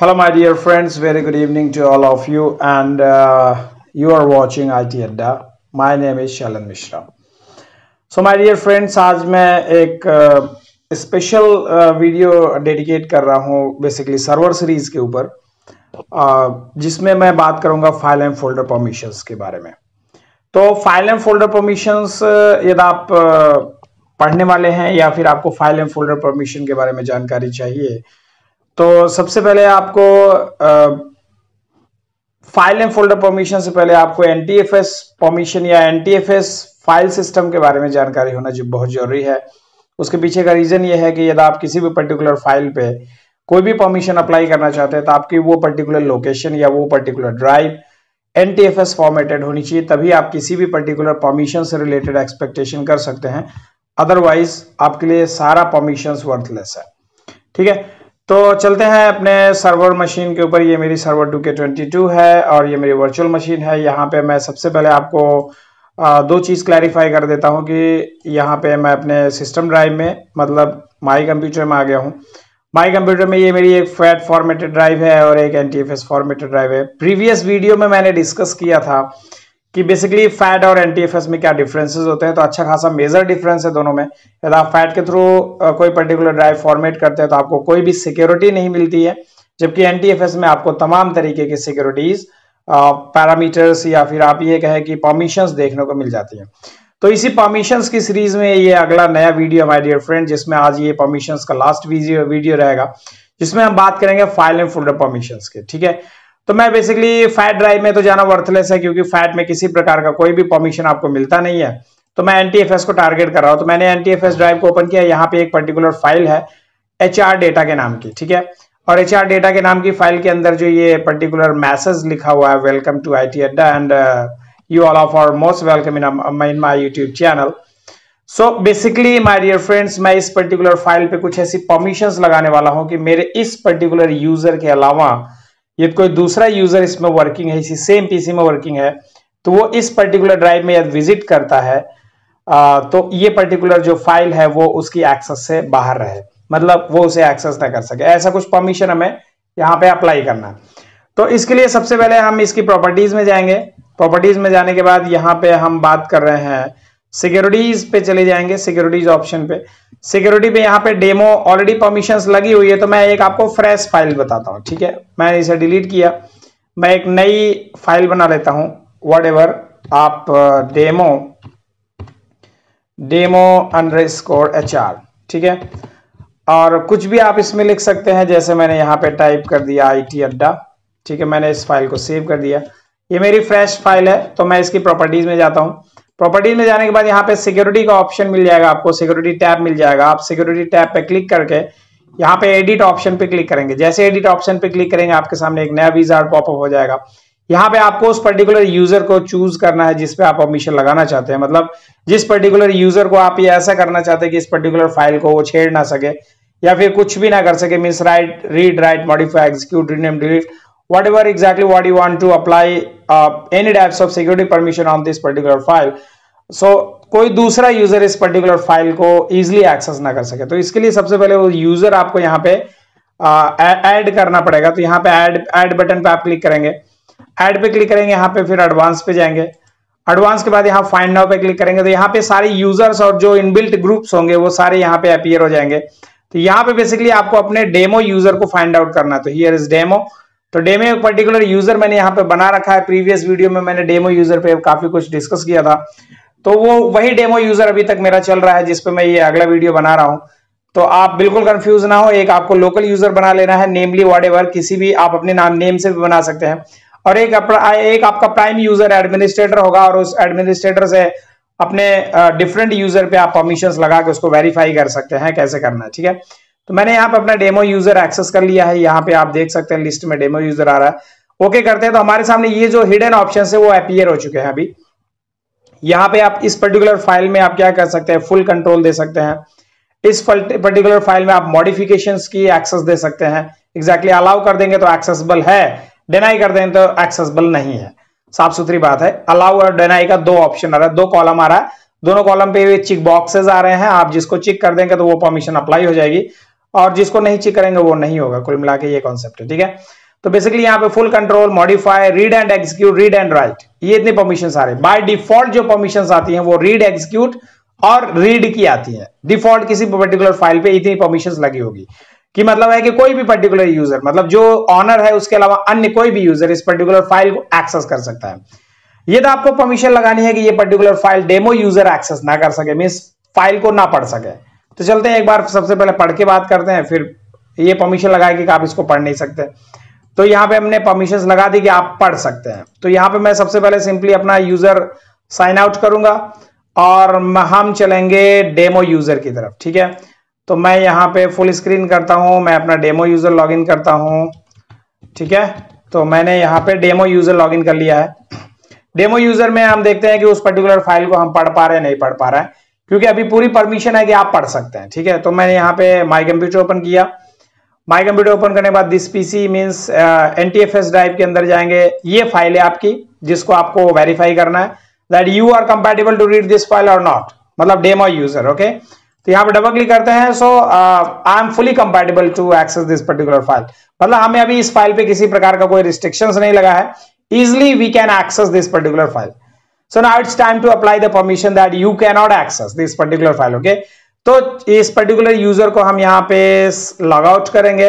Hello, my dear friends. Very good evening to all of you, and uh, you are watching IT Adda. My name is Shalan Mishra. So my dear friends आज मैं एक special video dedicate कर रहा हूँ basically server series के ऊपर uh, जिसमें मैं बात करूँगा फ़ाइल एंड फोल्डर परमिशंस के बारे में तो फ़ाइल एंड फोल्डर परमिशंस यदि आप uh, पढ़ने वाले हैं या फिर आपको फ़ाइल एंड फोल्डर परमिशन के बारे में जानकारी चाहिए तो सबसे पहले आपको फ़ाइल एंड फोल्डर परमिशन से पहले आपको एनटीएफएस परमिशन या एनटीएफएस फ़ाइल सिस्टम के बारे में जानकारी होना जो बहुत ज़रूरी है। उसके पीछे का रीजन ये है कि यदि आप किसी भी पर्टिकुलर फ़ाइल पे कोई भी परमिशन अप्लाई करना चाहते हैं तो आपकी वो पर्टिकुलर लोकेशन या वो पर्टिकुलर ड्राइव एनटीएफएस फॉर्मेटेड होनी चाहिए, तभी आप किसी भी पर्टिकुलर परमिशन से रिलेटेड एक्सपेक्टेशन कर सकते हैं। अदरवाइज़ आपके लिए सारा परमिशन वर्थलेस है। ठीक है? तो चलते हैं अपने सर्वर मशीन के ऊपर। ये मेरी server two K twenty two है और ये मेरी वर्चुअल मशीन है। यहाँ पे मैं सबसे पहले आपको दो चीज़ क्लैरिफाई कर देता हूँ कि यहाँ पे मैं अपने सिस्टम ड्राइव में मतलब माई कंप्यूटर में आ गया हूँ। माई कंप्यूटर में ये मेरी एक फैट फॉर्मेटेड ड्राइव है और एक एनटीएफएस फॉर्मेटेड ड्राइव है। प्रीवियस वीडियो में मैंने डिस्कस किया था कि बेसिकली फैट और एनटीएफएस में क्या डिफरेंसेस होते हैं? तो अच्छा खासा मेजर डिफरेंस है दोनों में। यदि आप फैट के थ्रू कोई पर्टिकुलर ड्राइव फॉर्मेट करते हैं तो आपको कोई भी सिक्योरिटी नहीं मिलती है। जबकि एनटीएफएस में आपको तमाम तरीके की सिक्योरिटीज पैरामीटर्स या फिर आप ये कहें कि परमिशंस देखने को मिल जाती हैं। तो इसी परमिशंस की सीरीज़ में ये अगला नया वीडियो माय डियर फ्रेंड जिसमें आज ये परमिशंस का लास्ट वीडियो वीडियो रहेगा, जिसमें हम बात करेंगे फ़ाइल एंड फोल्डर परमिशंस के, ठीक है? तो मैं बेसिकली फैट ड्राइव में तो जाना वर्थलेस है, क्योंकि फैट में किसी प्रकार का कोई भी परमिशन आपको मिलता नहीं है। तो मैं एनटीएफएस को टारगेट कर रहा हूँ। तो मैंने एनटीएफएस ड्राइव को ओपन किया। यहाँ पे एक पर्टिकुलर फ़ाइल है एच डेटा के नाम की, ठीक है? और एचआर डेटा के नाम की फ़ाइल के अंदर जो ये पर्टिकुलर मैसेज लिखा हुआ है welcome to I T Adda and you all of are most welcome in in my YouTube channel so basically my dear friends मैं इस पर्टिकुलर फ़ाइल पे कुछ ऐसी परमिशंस लगाने वाला हूँ कि मेरे इस पर्टिकुलर यूज़र के अलावा ये कोई दूसरा यूज़र इसमें वर्किंग है इसी सेम पीसी में वर्किंग है तो वो इस पर्टिकुलर ड्राइव में यदि विज़िट करता है आ, तो ये पर्टिकुलर जो फ़ाइल है वो उसकी एक्सेस से बाहर रहे। मतलब वो उसे एक्सेस ना कर सके। ऐसा कुछ परमिशन हमें यहाँ पे अप्लाई करना। तो इसके लिए सबसे पहले हम इसकी प्रॉपर्टीज़ में जाएँगे। प्रॉपर्टीज़ में जाने के बाद यहाँ पे हम बात कर रहे हैं सिक्योरिटीज पे चले जाएँगे सिक्योरिटीज ऑप्शन पे। सिक्योरिटी पे यहाँ पे डेमो ऑलरेडी परमिशंस लगी हुई है तो मैं एक आपको फ्रेश फ़ाइल बताता हूँ, ठीक है? मैंने इसे डिलीट किया। मैं एक नई फ़ाइल बना लेता हूँ वट आप demo demo underscore H R ठीक है? और कुछ भी आप इसमें लिख सकते हैं, जैसे मैंने यहाँ पे टाइप कर दिया आई टी अड्डा, ठीक है? मैंने इस फ़ाइल को सेव कर दिया। ये मेरी फ्रेश फ़ाइल है तो मैं इसकी प्रॉपर्टीज़ में जाता हूँ। प्रॉपर्टीज़ में जाने के बाद यहाँ पे सिक्योरिटी का ऑप्शन मिल जाएगा, आपको सिक्योरिटी टैब मिल जाएगा। आप सिक्योरिटी टैब पे क्लिक करके यहाँ पे एडिट ऑप्शन पे क्लिक करेंगे। जैसे एडिट ऑप्शन पे क्लिक करेंगे, आपके सामने एक नया विजार्ड पॉपअप हो जाएगा। यहाँ पे आपको उस पर्टिकुलर यूज़र को चूज़ करना है जिसपे आप परमिशन लगाना चाहते हैं। मतलब जिस पर्टिकुलर यूज़र को आप ये ऐसा करना चाहते हैं कि इस पर्टिकुलर फ़ाइल को वो छेड़ ना सके या फिर कुछ भी ना कर सके mean write read write modify execute rename delete whatever exactly what you want to apply uh, any types of security permission on this particular file. So, कोई दूसरा यूज़र इस पर्टिकुलर फ़ाइल को इजिली एक्सेस ना कर सके। तो इसके लिए सबसे पहले वो यूज़र आपको यहाँ पे ऐड करना पड़ेगा। तो यहाँ पे ऐड ऐड बटन पे आप क्लिक करेंगे। ऐड पे क्लिक करेंगे यहाँ पे फिर एडवांस पे जाएँगे। एडवांस के बाद यहाँ फाइंड नाउ पे क्लिक करेंगे। तो यहाँ पे सारे यूज़र्स और जो इनबिल्ट ग्रुप्स होंगे वो सारे यहाँ पे अपियर हो जाएँगे। तो यहाँ पे बेसिकली आपको अपने डेमो यूज़र को फाइंड आउट करना तो हियर इज़ डेमो तो डेमो एक पर्टिकुलर यूज़र मैंने यहाँ पे बना रखा है। प्रीवियस वीडियो में मैंने डेमो यूज़र पे काफ़ी कुछ डिस्कस किया था। तो वो वही डेमो यूज़र अभी तक मेरा चल रहा है जिसपे मैं ये अगला वीडियो बना रहा हूँ। तो आप बिल्कुल कंफ्यूज ना हो, एक आपको लोकल यूज़र बना लेना है नेमली वॉट किसी भी आप अपने नाम नेम से भी बना सकते हैं। और एक एक आपका प्राइम यूज़र एडमिनिस्ट्रेटर होगा और उस एडमिनिस्ट्रेटर से अपने डिफरेंट यूज़र पे आप परमिशंस लगा के उसको वेरीफाई कर सकते हैं, कैसे करना है, ठीक है? तो मैंने यहाँ पे अपना डेमो यूज़र एक्सेस कर लिया है। यहाँ पे आप देख सकते हैं लिस्ट में डेमो यूज़र आ रहा है। ओके करते हैं। तो हमारे सामने ये जो हिडन ऑप्शन है, वो अपियर हो चुके हैं अभी। यहाँ पे आप इस पर्टिकुलर फ़ाइल में आप क्या कर सकते हैं फुल कंट्रोल दे सकते हैं। इस पर्टिकुलर फ़ाइल में आप मॉडिफिकेशन की एक्सेस दे सकते हैं। एग्जैक्टली exactly अलाउ कर देंगे तो एक्सेसबल है। डिनाई कर देंगे तो एक्सेसबल नहीं है। साफ़ सुथरी बात है। अलाउ और डिनाई का दो ऑप्शन आ रहा है। दो कॉलम आ रहा है। दोनों कॉलम पे चिक बॉक्सेस आ रहे हैं। आप जिसको चिक कर देंगे तो वो परमिशन अप्लाई हो जाएगी। और जिसको नहीं चेक करेंगे वो नहीं होगा। कुल मिला के ये कॉन्सेप्ट है, ठीक है? तो बेसिकली यहाँ पे full control modify read and execute read and write ये इतने परमिशन आ रहे हैं। बाय डिफ़ॉल्ट जो परमिशन आती है, वो रीड एग्जीक्यूट और रीड की आती है। डिफ़ॉल्ट किसी पर्टिकुलर फ़ाइल पे इतनी परमिशन लगी होगी। कि मतलब है कि कोई भी पर्टिकुलर यूज़र मतलब जो ऑनर है, उसके अलावा अन्य कोई भी यूज़र इस पर्टिकुलर फ़ाइल को एक्सेस कर सकता है। ये तो आपको परमिशन लगानी है कि ये particular file demo user access ना कर सके मीन फ़ाइल को ना पढ़ सके। तो चलते हैं, एक बार सबसे पहले पढ़ के बात करते हैं, फिर ये परमिशन लगाएगी कि आप इसको पढ़ नहीं सकते। तो यहाँ पे हमने परमिशन लगा दी कि आप पढ़ सकते हैं। तो यहाँ पे मैं सबसे पहले सिंपली अपना यूज़र साइन आउट करूँगा और हम चलेंगे डेमो यूज़र की तरफ़, ठीक है? तो मैं यहाँ पे फुल स्क्रीन करता हूँ, मैं अपना डेमो यूज़र लॉगिन करता हूँ, ठीक है? तो मैंने यहाँ पे डेमो यूज़र लॉगिन कर लिया है। डेमो यूज़र में हम देखते हैं कि उस पर्टिकुलर फ़ाइल को हम पढ़ पा रहे हैं, नहीं पढ़ पा रहे हैं। क्योंकि अभी पूरी परमिशन है कि आप पढ़ सकते हैं, ठीक है? तो मैंने यहाँ पे माई कंप्यूटर ओपन किया। माई कंप्यूटर ओपन करने के बाद this PC means NTFS drive के अंदर जाएँगे। ये फ़ाइल है आपकी, जिसको आपको वेरीफाई करना है that you are compatible to read this file और नॉट मतलब डेमो यूज़र ओके तो यहाँ पे डबल क्लिक करते हैं so I am fully compatible to access this particular file मतलब हमें अभी इस फ़ाइल पे किसी प्रकार का कोई रिस्ट्रिक्शंस नहीं लगा है। Easily we can access this particular file now it's time to apply the permission that you can not access this particular file okay तो इस पर्टिकुलर यूज़र को हम यहाँ पे लॉग आउट करेंगे।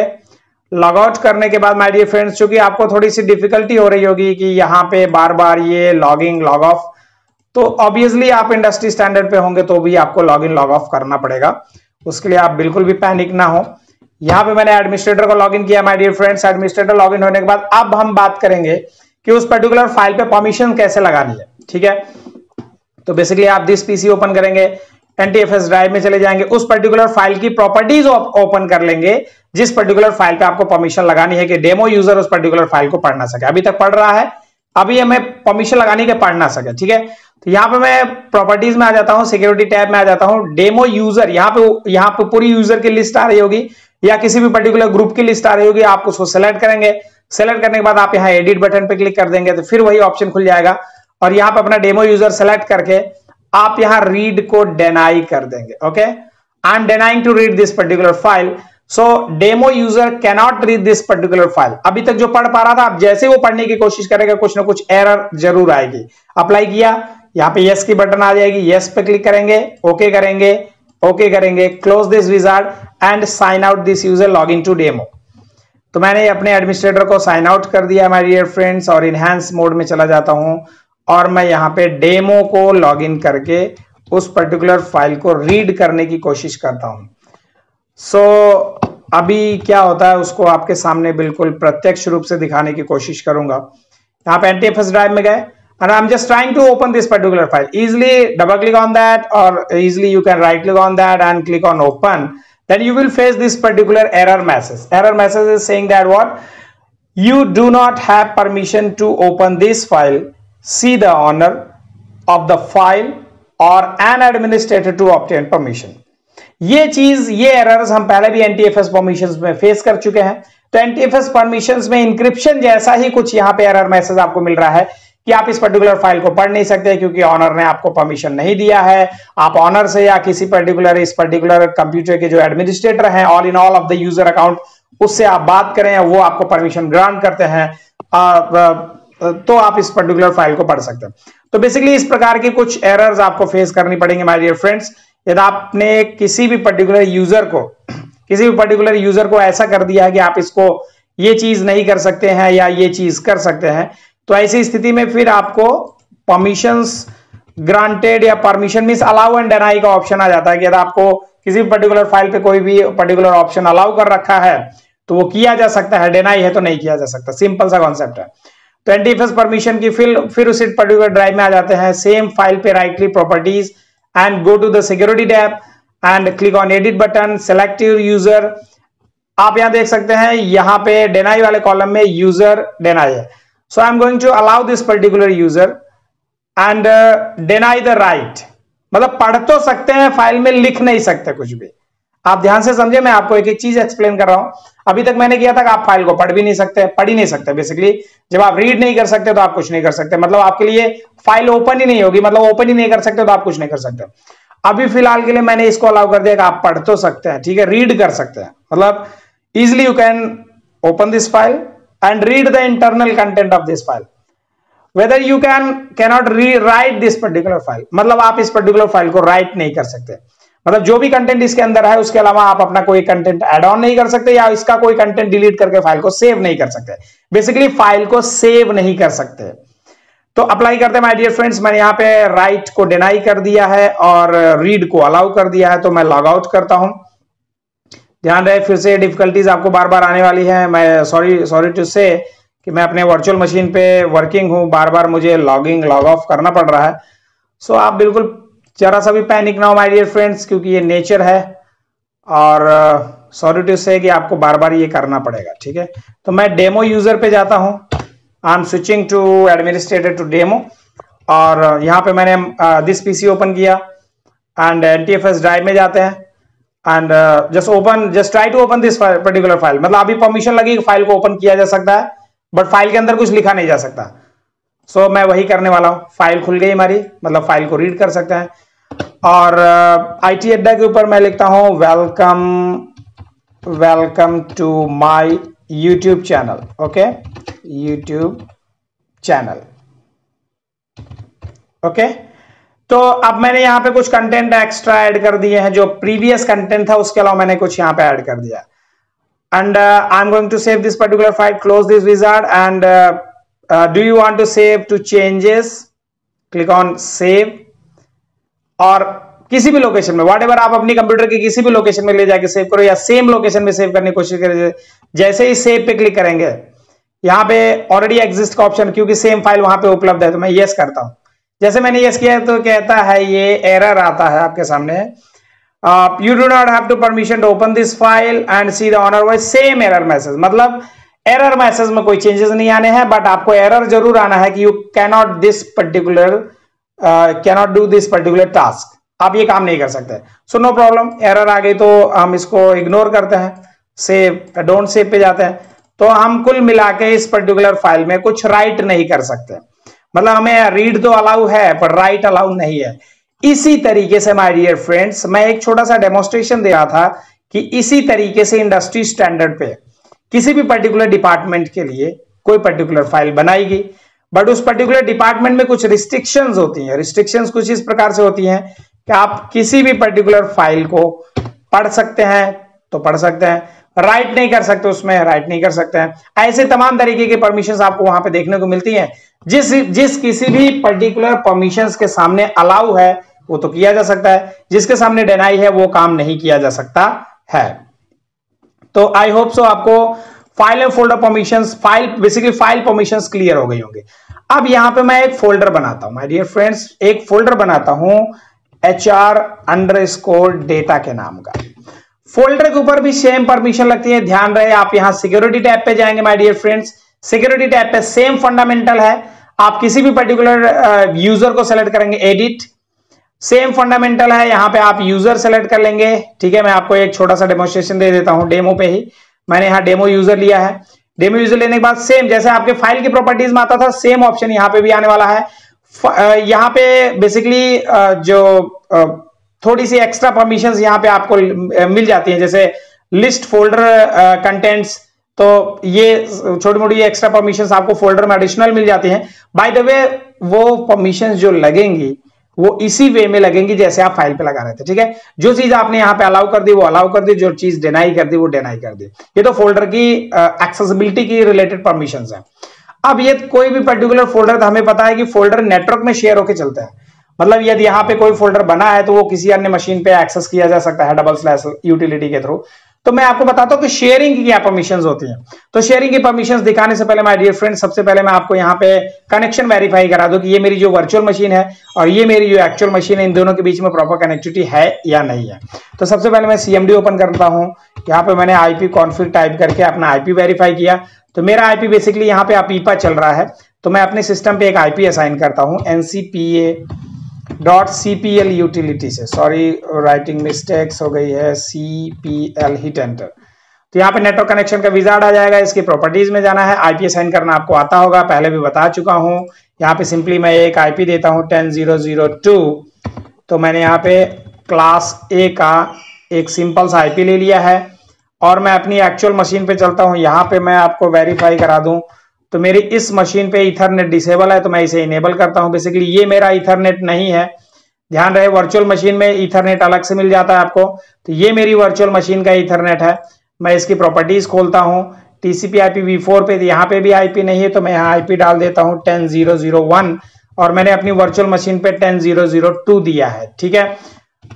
लॉग आउट करने के बाद माय डियर फ्रेंड्स चूँकि आपको थोड़ी सी डिफिकल्टी हो रही होगी कि यहाँ पे बार बार ये लॉगिंग लॉग ऑफ़ तो ऑब्वियसली आप इंडस्ट्री स्टैंडर्ड पे होंगे तो भी आपको लॉग इन लॉग ऑफ़ करना पड़ेगा। उसके लिए आप बिल्कुल भी पैनिक ना हो। यहाँ पे मैंने एडमिनिस्ट्रेटर को लॉगिन किया my dear friends administrator login होने के बाद अब हम बात करेंगे कि उस पर्टिकुलर फ़ाइल पे परमिशन कैसे लगानी है। ठीक है? तो बेसिकली आप दिस पीसी ओपन करेंगे एनटीएफएस ड्राइव में चले जाएँगे, उस पर्टिकुलर फ़ाइल की प्रॉपर्टीज़ ओपन कर लेंगे, जिस पर्टिकुलर फ़ाइल पे आपको परमिशन लगानी है कि डेमो यूज़र उस पर्टिकुलर फ़ाइल को पढ़ ना सके। अभी तक पढ़ रहा है, अभी हमें परमिशन लगानी के पढ़ ना सके, ठीक है? तो यहाँ पे मैं प्रॉपर्टीज़ में आ जाता हूँ सिक्योरिटी टैब में आ जाता हूँ डेमो यूज़र यहाँ पे यहाँ पे पूरी यूज़र की लिस्ट आ रही होगी, या किसी भी पर्टिकुलर ग्रुप की लिस्ट आ रही होगी, आप उसको सेलेक्ट करेंगे। सेलेक्ट करने के बाद आप यहाँ एडिट बटन पे क्लिक कर देंगे तो फिर वही ऑप्शन खुल जाएगा। और यहाँ पे अपना डेमो यूज़र सेलेक्ट करके आप यहाँ रीड को डेनाई कर देंगे okay I am denying to read this particular file so demo user cannot read this particular file अभी तक जो पढ़ पा रहा था, आप जैसे वो पढ़ने की कोशिश करेगा, कुछ ना कुछ एरर ज़रूर आएगी। अप्लाई किया, यहाँ पे यस की बटन आ जाएगी यस पे क्लिक करेंगे ओके करेंगे ओके करेंगे close this wizard and sign out this user log in to demo तो मैंने अपने एडमिनिस्ट्रेटर को साइन आउट कर दिया माय डियर फ्रेंड्स और इनहेंस मोड में चला जाता हूँ। और मैं यहाँ पे डेमो को लॉग इन करके उस पर्टिकुलर फ़ाइल को रीड करने की कोशिश करता हूँ। सो so, अभी क्या होता है उसको आपके सामने बिल्कुल प्रत्यक्ष रूप से दिखाने की कोशिश करूँगा। यहाँ पे एनटीएफ ड्राइव में गए। And I am just trying to open this particular file easily double click on that और easily you can right click on that and click on open then you will face this particular error message error message is saying that what you do not have permission to open this file See the owner of the file or an administrator to obtain permission. ये चीज़, ये errors हम पहले भी NTFS permissions में face कर चुके हैं। तो एनटीएफएस परमिशंस में इंक्रिप्शन जैसा ही कुछ यहाँ पे एरर मैसेज आपको मिल रहा है कि आप इस पर्टिकुलर फ़ाइल को पढ़ नहीं सकते क्योंकि ऑनर ने आपको परमिशन नहीं दिया है। आप ऑनर से या किसी पर्टिकुलर इस पर्टिकुलर कंप्यूटर के जो एडमिनिस्ट्रेटर हैं all in all of the user account उससे आप बात करें, वो आपको परमिशन ग्रांट करते हैं। तो आप इस पर्टिकुलर फ़ाइल को पढ़ सकते हैं। तो बेसिकली इस प्रकार की कुछ एरर्स आपको फेस करनी पड़ेंगे माय डियर फ्रेंड्स यदि आपने किसी भी पर्टिकुलर यूज़र को, किसी भी पर्टिकुलर यूज़र को ऐसा कर दिया है कि आप इसको ये चीज़ नहीं कर सकते हैं या ये चीज़ कर सकते हैं तो ऐसी स्थिति में फिर आपको परमिशंस ग्रांटेड या permission mean allow and deny का ऑप्शन आ जाता है कि यदि आपको किसी भी पर्टिकुलर फ़ाइल पे कोई भी पर्टिकुलर ऑप्शन अलाउ कर रखा है तो वो किया जा सकता है डेनाई है तो नहीं किया जा सकता। सिंपल सा कॉन्सेप्ट है। तो एनटीएफएस परमिशन की फिर फिर उसी पर्टिकुलर ड्राइव में आ जाते हैं। सेम फ़ाइल पे right click properties and go to the security tab and click on edit button select your user आप यहाँ देख सकते हैं, यहाँ पे डेनाई वाले कॉलम में यूज़र डेनाई है। So I am going to allow this particular user and deny the write मतलब पढ़ तो सकते हैं फ़ाइल में लिख नहीं सकते कुछ भी। आप ध्यान से समझे, मैं आपको एक एक चीज़ एक्सप्लेन कर रहा हूँ। अभी तक मैंने किया था कि आप फ़ाइल को पढ़ भी नहीं सकते, पढ़ ही नहीं सकते बेसिकली जब आप रीड नहीं कर सकते तो आप कुछ नहीं कर सकते। मतलब आपके लिए फ़ाइल ओपन ही नहीं होगी मतलब ओपन ही नहीं कर सकते तो आप कुछ नहीं कर सकते। अभी फ़िलहाल के लिए मैंने इसको अलाउ कर दिया कि आप पढ़ तो सकते हैं, ठीक है? रीड कर सकते हैं। मतलब easily you can open this file and read the internal content of this file whether you can cannot rewrite this particular file मतलब आप इस पर्टिकुलर फ़ाइल को राइट नहीं कर सकते। मतलब जो भी कंटेंट इसके अंदर है, उसके अलावा आप अपना कोई कंटेंट एड ऑन नहीं कर सकते या इसका कोई कंटेंट डिलीट करके फ़ाइल को सेव नहीं कर सकते। बेसिकली फ़ाइल को सेव नहीं कर सकते। तो अप्लाई करते हैं माय डियर फ्रेंड्स मैंने यहाँ पे राइट को डिनाई कर दिया है और रीड को अलाउ कर दिया है तो मैं लॉग आउट करता हूँ। ध्यान रहे, फिर से डिफिकल्टीज आपको बार बार आने वाली है। मैं सॉरी सॉरी टू से कि मैं अपने वर्चुअल मशीन पे वर्किंग हूँ। बार बार मुझे लॉगिंग लॉग ऑफ़ करना पड़ रहा है। सो आप बिल्कुल जरा सा भी पैनिक ना हो माय डियर फ्रेंड्स क्योंकि ये नेचर है। और सॉरी टू से कि आपको बार बार ये करना पड़ेगा ठीक है? तो मैं डेमो यूज़र पे जाता हूँ। I am switching to administrator to demo और यहाँ पे मैंने दिस पीसी ओपन किया। एंड एनटीएफएस ड्राइव में जाते हैं। And just open just try to open this particular file मतलब अभी परमिशन लगी फ़ाइल को ओपन किया जा सकता है बट फ़ाइल के अंदर कुछ लिखा नहीं जा सकता। सो so, मैं वही करने वाला हूँ। फ़ाइल खुल गई हमारी। मतलब फ़ाइल को रीड कर सकते हैं। और आई टी अड्डा के ऊपर मैं लिखता हूँ welcome welcome to my YouTube channel okay YouTube channel okay तो अब मैंने यहाँ पे कुछ कंटेंट एक्स्ट्रा ऐड कर दिए हैं जो प्रीवियस कंटेंट था उसके अलावा मैंने कुछ यहाँ पे ऐड कर दिया। Uh, i'm going to save this particular file close this wizard and uh, uh, do you want to save to changes? Click on save. और किसी भी लोकेशन में वाट आप अपनी कंप्यूटर के किसी भी लोकेशन में ले जाके सेव करो या सेम लोकेशन में सेव करने की कोशिश करें, जैसे ही सेव पे क्लिक करेंगे, यहाँ पे ऑलरेडी एग्जिस्ट का ऑप्शन क्योंकि सेम फ़ाइल वहाँ पे उपलब्ध है तो मैं यस करता हूँ। जैसे मैंने यस किया तो कहता है ये एरर आता है आपके सामने। you do not have to permission to open this file and see the honor wise same error message मतलब एरर मैसेज में कोई चेंजेस नहीं आने हैं बट आपको एरर ज़रूर आना है कि you cannot this particular cannot do this particular task आप ये काम नहीं कर सकते। सो नो प्रॉब्लम एरर आ गई तो हम इसको इग्नोर करते हैं। सेव डोंट सेव पे जाते हैं। तो हम कुल मिला के इस पर्टिकुलर फ़ाइल में कुछ राइट नहीं कर सकते। मतलब हमें रीड तो अलाउ है, पर राइट अलाउ नहीं है। इसी तरीके से माय डियर फ्रेंड्स मैं एक छोटा सा डेमोस्ट्रेशन दे रहा था कि इसी तरीके से इंडस्ट्री स्टैंडर्ड पे किसी भी पर्टिकुलर डिपार्टमेंट के लिए कोई पर्टिकुलर फ़ाइल बनाएगी बट उस पर्टिकुलर डिपार्टमेंट में कुछ रिस्ट्रिक्शंस होती हैं। रिस्ट्रिक्शंस कुछ इस प्रकार से होती हैं कि आप किसी भी पर्टिकुलर फ़ाइल को पढ़ सकते हैं तो पढ़ सकते हैं। राइट नहीं कर सकते उसमें राइट नहीं कर सकते हैं। ऐसे तमाम तरीके की परमिशन आपको वहाँ पे देखने को मिलती हैं। जिस जिस किसी भी पर्टिकुलर परमिशन के सामने अलाउ है, वो तो किया जा सकता है। जिसके सामने डेनाई है, वो काम नहीं किया जा सकता है। तो आई होप सो आपको file and folder permission file basically file permission clear हो गई होंगे। अब यहाँ पे मैं एक फोल्डर बनाता हूँ माय डियर फ्रेंड्स एक फोल्डर बनाता हूँ H R underscore data के नाम का। फोल्डर के ऊपर भी सेम परमिशन लगती है, ध्यान रहे, आप यहाँ सिक्योरिटी टैब पे जाएँगे my dear friends security tab पे सेम फंडामेंटल है, आप किसी भी पर्टिकुलर यूज़र को सेलेक्ट करेंगे एडिट सेम फंडामेंटल है, यहाँ पे आप यूज़र सेलेक्ट कर लेंगे, ठीक है, मैं आपको एक छोटा सा डेमोस्ट्रेशन दे देता हूँ डेमो पे ही। मैंने यहाँ डेमो यूज़र लिया है। डेमो यूज़र लेने के बाद सेम जैसे आपके फ़ाइल की प्रॉपर्टीज़ में आता था सेम ऑप्शन यहाँ पे भी आने वाला है। यहाँ पे बेसिकली जो थोड़ी सी एक्स्ट्रा परमिशन यहाँ पे आपको मिल जाती है, जैसे लिस्ट फोल्डर कंटेंट्स तो ये छोटी मोटी एक्स्ट्रा परमिशन आपको फोल्डर में एडिशनल मिल जाती हैं। बाय द वे वो परमिशन जो लगेंगी वो इसी वे में लगेंगी जैसे आप फ़ाइल पे लगा रहे थे, ठीक है? जो चीज़ आपने यहाँ पे अलाउ कर दी, वो अलाउ कर दी, जो चीज़ डिनाई कर दी, वो डिनाई कर दी। ये तो फोल्डर की एक्सेसिबिलिटी की रिलेटेड परमिशन है। अब ये कोई भी पर्टिकुलर फोल्डर तो हमें पता है कि फोल्डर नेटवर्क में शेयर होकर चलता है। मतलब यदि यहाँ पे कोई फोल्डर बना है तो वो किसी अन्य मशीन पे एक्सेस किया जा सकता है डबल स्लैश यूटिलिटी के थ्रू तो मैं आपको बताता हूँ कि शेयरिंग की क्या परमिशन होती है। तो शेयरिंग की परमिशन दिखाने से पहले माय डियर फ्रेंड सबसे पहले मैं आपको यहाँ पे कनेक्शन वेरीफाई करा दूँ कि ये मेरी जो वर्चुअल मशीन है और ये मेरी जो एक्चुअल मशीन है, इन दोनों के बीच में प्रॉपर कनेक्टिविटी है या नहीं है। तो सबसे पहले मैं सीएमडी ओपन करता हूँ। यहाँ पे मैंने आईपी कॉन्फिग टाइप करके अपना आईपी वेरीफाई किया। तो मेरा आईपी बेसिकली यहाँ पे अपीपा चल रहा है। तो मैं अपने सिस्टम पे एक आईपी असाइन करता हूँ NCPA dot C P L utility से सॉरी राइटिंग मिस्टेक्स हो गई है। C P L hit enter तो यहाँ पे नेटवर्क कनेक्शन का विजार्ड आ जाएगा। इसकी प्रॉपर्टीज़ में जाना है। आईपी असाइन करना आपको आता होगा। पहले भी बता चुका हूँ। यहाँ पे सिंपली मैं एक आईपी देता हूँ टेन ज़ीरो ज़ीरो टू तो मैंने यहाँ पे क्लास ए का एक सिंपल सा आईपी ले लिया है। और मैं अपनी एक्चुअल मशीन पे चलता हूँ। यहाँ पे मैं आपको वेरीफाई करा दूँ। तो मेरी इस मशीन पे इथरनेट डिसेबल है तो मैं इसे इनेबल करता हूँ। बेसिकली ये मेरा इथरनेट नहीं है। ध्यान रहे वर्चुअल मशीन में इथरनेट अलग से मिल जाता है आपको। तो ये मेरी वर्चुअल मशीन का इथरनेट है। मैं इसकी प्रॉपर्टीज़ खोलता हूँ। टीसीपी आईपी वी फोर पे यहाँ पे भी आईपी नहीं है तो मैं यहाँ आईपी डाल देता हूँ टेन ज़ीरो ज़ीरो वन और मैंने अपनी वर्चुअल मशीन पे टेन ज़ीरो ज़ीरो टू दिया है ठीक है?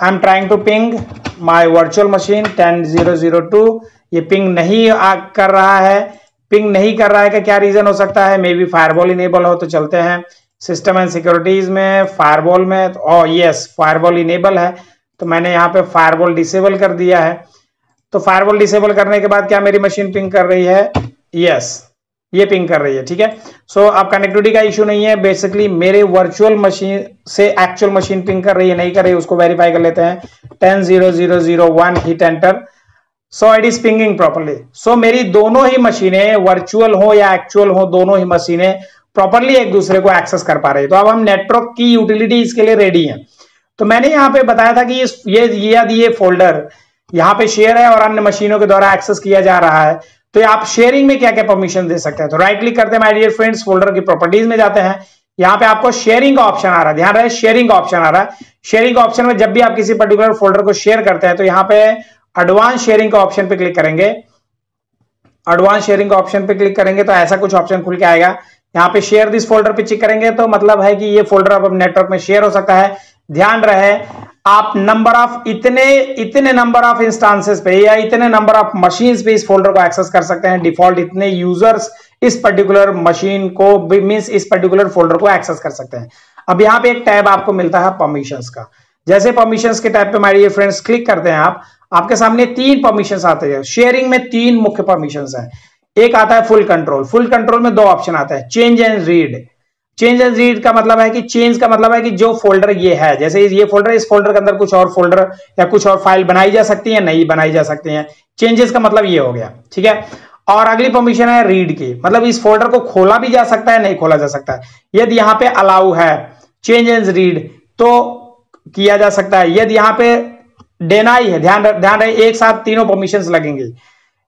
I am trying to ping my virtual machine ten zero zero two ये पिंग नहीं आ, कर रहा है। पिंग नहीं कर रहा है का क्या रीजन हो सकता है मे बी फायरबॉल इनेबल हो तो चलते हैं। सिस्टम एंड सिक्योरिटीज में फायरबॉल में ओ यस फायरबॉल इनेबल है। तो मैंने यहाँ पे फायरबॉल डिसेबल कर दिया है। तो फायरवॉल डिसेबल करने के बाद क्या मेरी मशीन पिंग कर रही है? यस ये पिंग कर रही है ठीक है? सो so, अब कनेक्टिविटी का इशू नहीं है। बेसिकली मेरे वर्चुअल मशीन से एक्चुअल मशीन पिंग कर रही है नहीं कर रही है उसको वेरीफाई कर लेते हैं। Ten zero zero zero one hit enter so it is pinging properly so मेरी दोनों ही मशीनें वर्चुअल हो या एक्चुअल हो, दोनों ही मशीनें प्रॉपरली एक दूसरे को एक्सेस कर पा रही है। तो अब हम नेटवर्क की यूटिलिटी इसके लिए रेडी है। तो मैंने यहाँ पे बताया था कि ये ये ये फोल्डर यहाँ पे शेयर है और अन्य मशीनों के द्वारा एक्सेस किया जा रहा है। तो आप शेयरिंग में क्या क्या परमिशन दे सकते हैं? तो राइट क्लिक करते हैं माय डियर फ्रेंड्स फोल्डर की प्रॉपर्टीज़ में जाते हैं। यहाँ पे आपको शेयरिंग का ऑप्शन आ रहा है। ध्यान रहे शेयरिंग का ऑप्शन आ रहा है। शेयरिंग ऑप्शन में जब भी आप किसी पर्टिकुलर फोल्डर को शेयर करते हैं तो यहाँ पे एडवांस शेयरिंग का ऑप्शन पे क्लिक करेंगे। एडवांस शेयरिंग का ऑप्शन पे क्लिक करेंगे तो ऐसा कुछ ऑप्शन खुल के आएगा। यहाँ पे शेयर दिस फोल्डर पे चेक करेंगे तो मतलब है कि ये फोल्डर अब नेटवर्क में शेयर हो सकता है। ध्यान रहे, आप नंबर ऑफ़ इतने इतने नंबर ऑफ़ इंस्टांसेस पे या इतने नंबर ऑफ़ मशीन्स पे इस फोल्डर को एक्सेस कर सकते हैं। डिफ़ॉल्ट इतने यूज़र्स इस पर्टिकुलर मशीन को मीन्स इस पर्टिकुलर फोल्डर को एक्सेस कर सकते हैं। अब यहाँ पे एक टैब आपको मिलता है परमिशंस का। जैसे परमिशंस के टैब पे मारिए फ्रेंड्स क्लिक करते हैं आप। आपके सामने तीन परमिशन आते हैं। शेयरिंग में तीन मुख्य परमिशन है। एक आता है फुल कंट्रोल फुल कंट्रोल में दो ऑप्शन आता है। Change and read change and read का मतलब है कि चेंज का मतलब है कि जो फोल्डर ये है, जैसे ये फोल्डर इस फोल्डर के अंदर कुछ और फोल्डर या कुछ और फ़ाइल बनाई जा सकती है, नहीं बनाई जा सकती है। चेंजेस का मतलब ये हो गया। ठीक है? और अगली परमिशन है रीड की। मतलब इस फोल्डर को खोला भी जा सकता है, नहीं खोला जा सकता है। यदि यहाँ पे अलाउ है चेंज एंड रीड तो किया जा सकता है। यदि यहाँ पे डेनाई है। ध्यान ध्यान रहे, एक साथ तीनों परमिशन लगेंगे।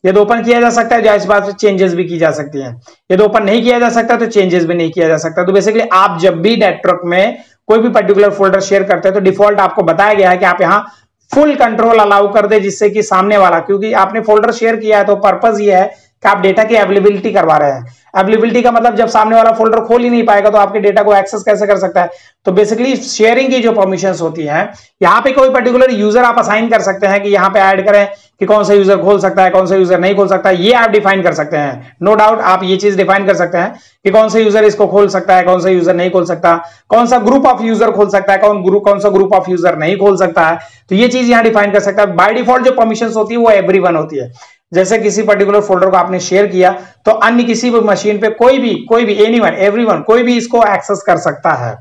यदि ओपन किया जा सकता है ज़ाहिर बात से चेंजेस भी की जा सकती हैं। यदि ओपन नहीं किया जा सकता तो चेंजेस भी नहीं किया जा सकता। तो बेसिकली आप जब भी नेटवर्क में कोई भी पर्टिकुलर फोल्डर शेयर करते हैं तो डिफ़ॉल्ट आपको बताया गया है कि आप यहाँ फुल कंट्रोल अलाउ कर दे, जिससे कि सामने वाला, क्योंकि आपने फोल्डर शेयर किया है तो पर्पज ये है कि आप डेटा की अवेलेबिलिटी करवा रहे हैं। अवेलेबिलिटी का मतलब जब सामने वाला फोल्डर खोल ही नहीं पाएगा तो आपके डेटा को एक्सेस कैसे कर सकता है? तो बेसिकली शेयरिंग की जो परमिशन होती है, यहाँ पे कोई पर्टिकुलर यूज़र आप असाइन कर सकते हैं कि यहाँ पे ऐड करें कि कौन सा यूज़र खोल सकता है, कौन सा यूज़र नहीं खोल सकता है ये आप डिफाइन कर सकते हैं। नो no डाउट आप ये चीज़ डिफाइन कर सकते हैं कि कौन सा यूज़र इसको खोल सकता है, कौन सा यूज़र नहीं खोल सकता, कौन सा ग्रुप ऑफ़ यूज़र खोल सकता है, कौन ग्रुप कौन सा ग्रुप ऑफ़ यूज़र नहीं खोल सकता है। तो ये चीज़ यहाँ डिफाइन कर सकता है। बाय डिफ़ॉल्ट जो परमिशन होती है, वो एवरी होती है। जैसे किसी पर्टिकुलर फोल्डर को आपने शेयर किया तो अन्य किसी भी मशीन पे कोई भी कोई भी एनी वन एवरी वन कोई भी इसको एक्सेस कर सकता है।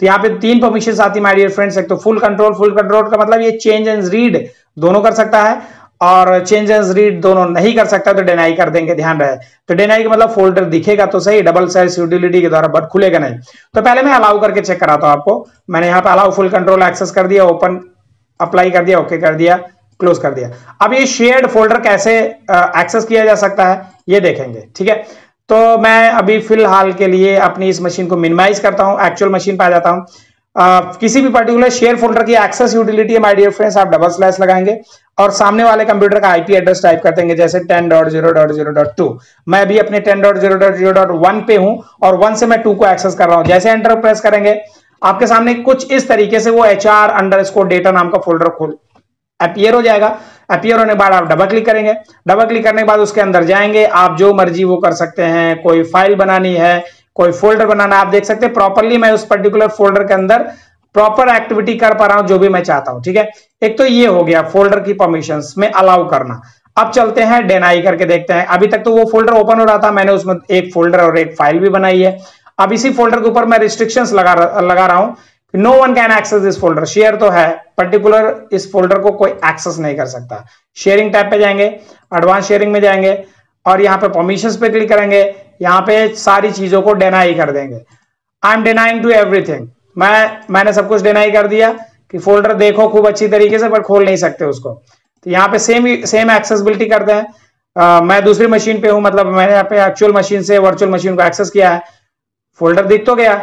तो यहाँ पे तीन परमिशन आती माय डियर फ्रेंड्स एक तो फुल कंट्रोल फुल कंट्रोल का मतलब ये चेंज एंड रीड दोनों कर सकता है, और चेंज एंड रीड दोनों नहीं कर सकता तो डिनाई कर देंगे, ध्यान रहे। तो डिनाई का मतलब फोल्डर दिखेगा तो सही डबल साइज़ यूटिलिटी के द्वारा बट खुलेगा नहीं। तो पहले मैं अलाउ करके चेक कराता हूँ आपको। मैंने यहाँ पे अलाउ फुल कंट्रोल एक्सेस कर दिया ओपन अप्लाई कर दिया ओके कर दिया। क्लोज कर दिया। अब ये शेयर्ड फोल्डर कैसे एक्सेस किया जा सकता है ये देखेंगे ठीक है? तो मैं अभी फ़िलहाल के लिए अपनी इस मशीन को मिनिमाइज करता हूँ एक्चुअल मशीन पे आ जाता हूँ। Uh, किसी भी पर्टिकुलर शेयर फोल्डर की access utility my dear friends आप डबल स्लैश लगाएँगे और सामने वाले कंप्यूटर का आईपी एड्रेस टाइप कर देंगे जैसे ten dot zero dot zero dot two मैं अभी अपने ten dot zero dot zero dot one पे हूँ और वन से मैं टू को एक्सेस कर रहा हूँ। जैसे एंटर प्रेस करेंगे आपके सामने कुछ इस तरीके से वो H R underscore data नाम का फोल्डर खोल अपियर हो जाएगा। अपियर होने के बाद आप डबल क्लिक करेंगे। डबल क्लिक करने के बाद उसके अंदर जाएँगे। आप जो मर्ज़ी वो कर सकते हैं। कोई फ़ाइल बनानी है, कोई फोल्डर बनाना आप देख सकते हैं प्रॉपरली मैं उस पर्टिकुलर फोल्डर के अंदर प्रॉपर एक्टिविटी कर पा रहा हूँ, जो भी मैं चाहता हूँ, ठीक है? एक तो ये हो गया फोल्डर की परमिशन में अलाउ करना। अब चलते हैं डेनाई करके देखते हैं। अभी तक तो वो फोल्डर ओपन हो रहा था, मैंने उसमें एक फोल्डर और एक फ़ाइल भी बनाई है। अब इसी फोल्डर के ऊपर मैं रिस्ट्रिक्शंस लगा लगा रहा हूँ। No one can access this folder share तो है पर्टिकुलर इस फोल्डर को कोई एक्सेस नहीं कर सकता। शेयरिंग टैब पे जाएँगे एडवांस शेयरिंग में जाएँगे और यहाँ पे परमिशन पे क्लिक करेंगे यहाँ पे सारी चीज़ों को डेनाई कर देंगे। I am denying to everything मैं मैंने सब कुछ डिनाई कर दिया कि फोल्डर देखो खूब अच्छी तरीके से पर खोल नहीं सकते उसको। तो यहाँ पे सेम सेम एक्सेसिबिलिटी करते हैं। आ, मैं दूसरी मशीन पे हूँ मतलब मैंने यहाँ पे एक्चुअल मशीन से वर्चुअल मशीन को एक्सेस किया है। फोल्डर दिख तो गया।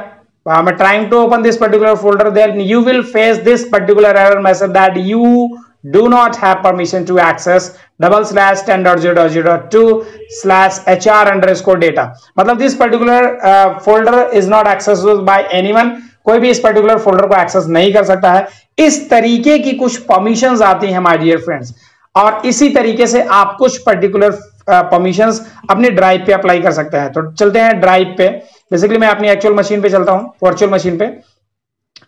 I'm trying to open this particular folder then you will face this particular error message that you do not have permission to access double slash 10.0.0.2 slash hr underscore data मतलब this particular uh, folder is not accessible by anyone कोई भी इस particular folder को access नहीं कर सकता है इस तरीके की कुछ परमिशंस आती हैं माय डियर फ्रेंड्स और इसी तरीके से आप कुछ पर्टिकुलर परमिशंस अपने ड्राइव पे अप्लाई कर सकते हैं तो चलते हैं ड्राइव पे बेसिकली मैं अपनी एक्चुअल मशीन पे चलता हूँ वर्चुअल मशीन पे।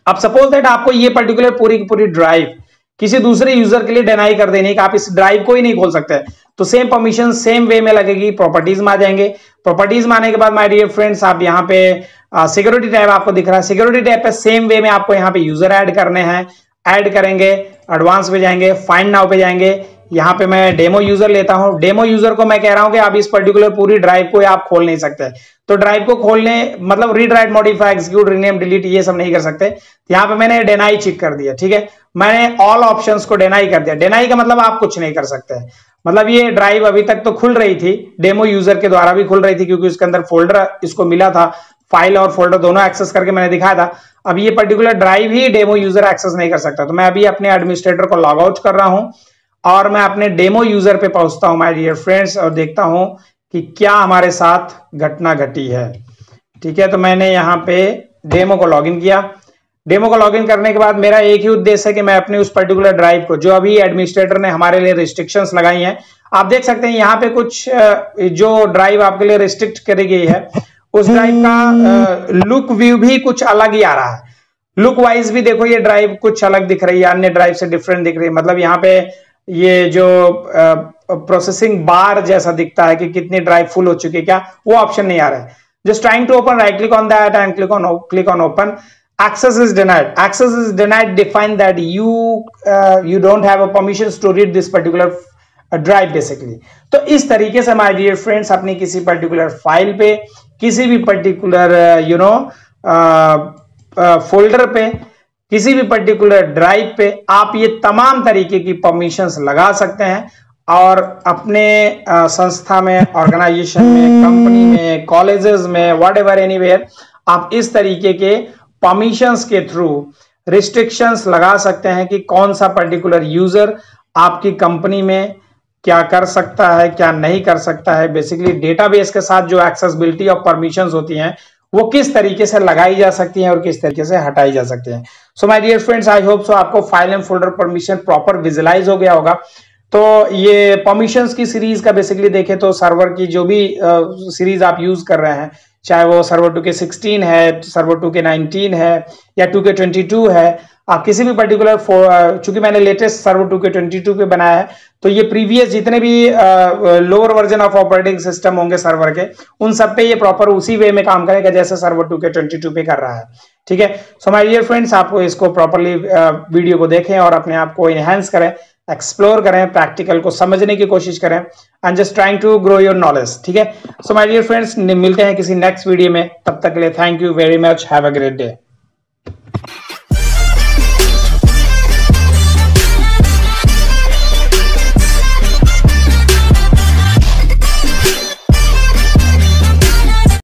अब सपोज़ दैट आपको ये पर्टिकुलर पूरी की पूरी ड्राइव किसी दूसरे यूज़र के लिए डिनाई कर देनी कि आप इस ड्राइव को ही नहीं खोल सकते। तो सेम परमिशन सेम वे में लगेगी प्रॉपर्टीज़ में आ जाएँगे। प्रॉपर्टीज़ में आने के बाद माय डियर फ्रेंड्स आप यहाँ पे सिक्योरिटी टैब आपको दिख रहा है। सिक्योरिटी टैब पे सेम वे में आपको यहाँ पे यूज़र ऐड करने हैं। ऐड करेंगे एडवांस पे जाएँगे फाइंड नाउ पे जाएँगे। यहाँ पे मैं डेमो यूज़र लेता हूँ। डेमो यूज़र को मैं कह रहा हूँ कि आप इस पर्टिकुलर पूरी ड्राइव को आप खोल नहीं सकते। तो ड्राइव को खोलने मतलब read write modify execute rename delete ये सब नहीं कर सकते। यहाँ पे मैंने डेनाई चिक कर दिया, ठीक है? मैंने ऑल ऑप्शंस को डेनाई कर दिया। डेनाई का मतलब आप कुछ नहीं कर सकते। मतलब ये ड्राइव अभी तक तो खुल रही थी डेमो यूज़र के द्वारा भी खुल रही थी, क्योंकि उसके अंदर फोल्डर इसको मिला था फ़ाइल और फोल्डर दोनों एक्सेस करके मैंने दिखाया था। अब ये पर्टिकुलर ड्राइव ही डेमो यूज़र एक्सेस नहीं कर सकता। तो मैं अभी अपने एडमिनिस्ट्रेटर को लॉग आउट कर रहा हूँ, और मैं अपने डेमो यूज़र पे पहुँचता हूँ माय डियर फ्रेंड्स और देखता हूँ कि क्या हमारे साथ घटना घटी है। ठीक है तो मैंने यहाँ पे डेमो को लॉगिन किया। डेमो को लॉगिन करने के बाद मेरा एक ही उद्देश्य है कि मैं अपने उस पर्टिकुलर ड्राइव को, जो अभी एडमिनिस्ट्रेटर ने हमारे लिए रिस्ट्रिक्शंस लगाई हैं, आप देख सकते हैं यहाँ पे कुछ जो ड्राइव आपके लिए रिस्ट्रिक्ट करी गई है, उस ड्राइव का लुक व्यू भी कुछ अलग ही आ रहा है। लुक वाइज भी देखो, ये ड्राइव कुछ अलग दिख रही है, अन्य ड्राइव से डिफरेंट दिख रही है। मतलब यहाँ पे ये जो प्रोसेसिंग बार जैसा दिखता है कि कितनी ड्राइव फुल हो चुकी है क्या? वो ऑप्शन नहीं आ रहा है। Just trying to open right click on that and click on click on open is denied. Access is denied define that you uh, you don't have a permissions to read this particular drive basically तो इस तरीके से my dear friends अपनी किसी particular file पे किसी भी particular you know folder पे किसी भी पर्टिकुलर ड्राइव पे आप ये तमाम तरीके की परमिशंस लगा सकते हैं और अपने संस्था में ऑर्गेनाइजेशन में कंपनी में कॉलेजेस में वट एवर एनीवेयर आप इस तरीके के परमिशंस के थ्रू रिस्ट्रिक्शंस लगा सकते हैं कि कौन सा पर्टिकुलर यूज़र आपकी कंपनी में क्या कर सकता है, क्या नहीं कर सकता है। बेसिकली डेटाबेस के साथ जो एक्सेसिबिलिटी और परमिशंस होती हैं वो किस तरीके से लगाई जा सकती हैं और किस तरीके से हटाई जा सकती हैं। So my dear friends I hope so आपको file and folder permission proper visualize हो गया होगा। तो ये परमिशंस की सीरीज़ का बेसिकली देखें तो सर्वर की जो भी सीरीज़ आप यूज़ कर रहे हैं, चाहे वो सर्वर टू के 16 है सर्वर टू के 19 है, या टू के 22 है आप किसी भी पर्टिकुलर चूँकि मैंने लेटेस्ट सर्वर टू के 22 पे बनाया है तो ये प्रीवियस जितने भी lower version of operating system होंगे सर्वर के, उन सब पे ये प्रॉपर उसी वे में काम करेगा जैसे सर्वर टू के 22 पे कर रहा है। ठीक है? सो माय डियर फ्रेंड्स आपको इसको प्रॉपरली वीडियो को देखें और अपने आप को इनहेंस करें एक्सप्लोर करें प्रैक्टिकल को समझने की कोशिश करें and just trying to grow your knowledge ठीक है? सो माय डियर फ्रेंड्स मिलते हैं किसी नेक्स्ट वीडियो में। तब तक के लिए thank you very much have a great day